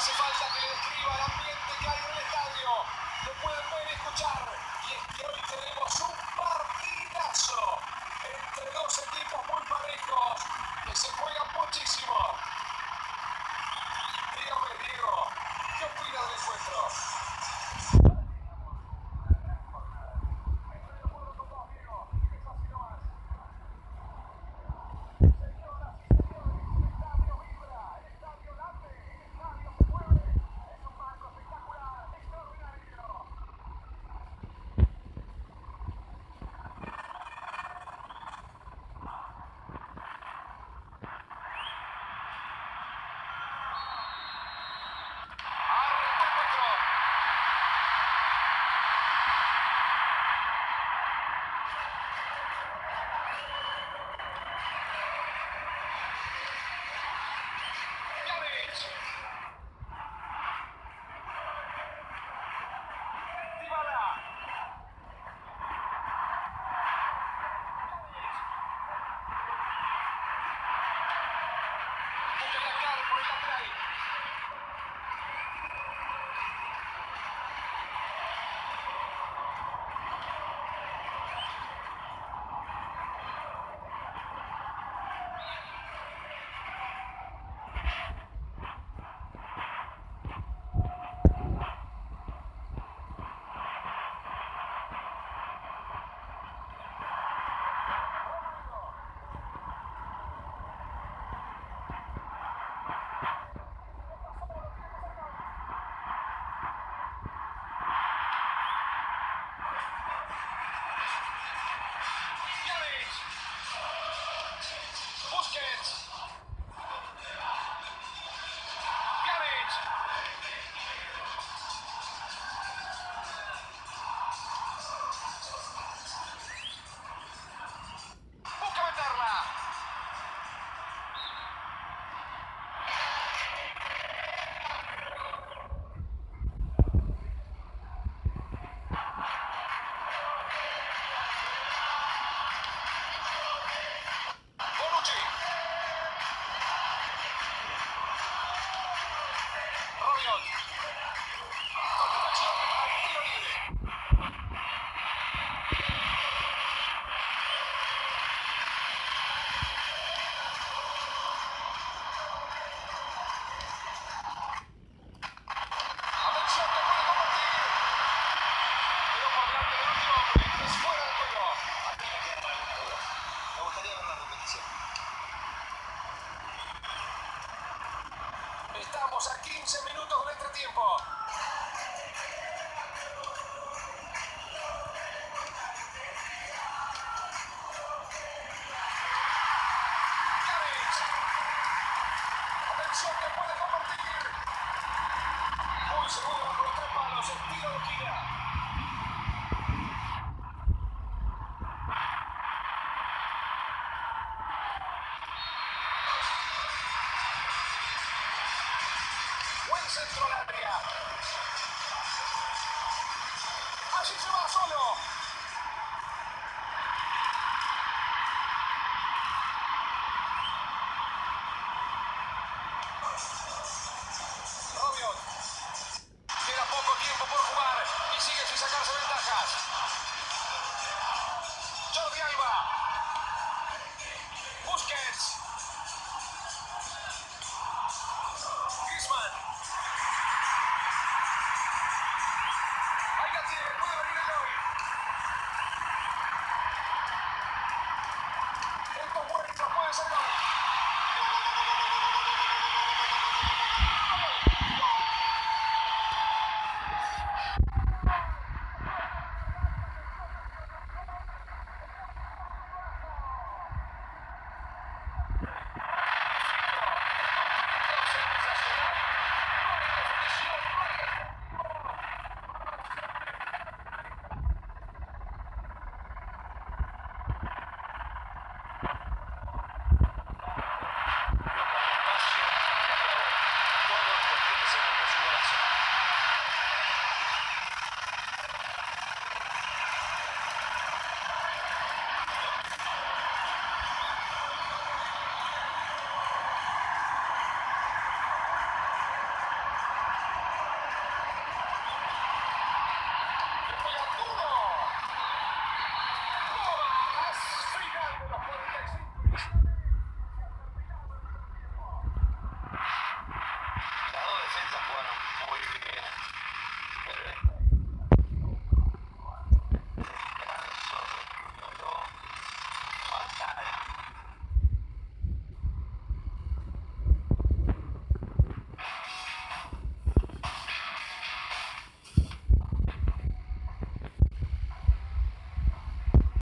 hace falta que le describa el ambiente que hay en el estadio. Lo pueden ver y escuchar. Y es que hoy tenemos un partidazo entre dos equipos muy parejos que se juegan muchísimo. 15 minutos del entretiempo. Ha, a gente lá, só, meu.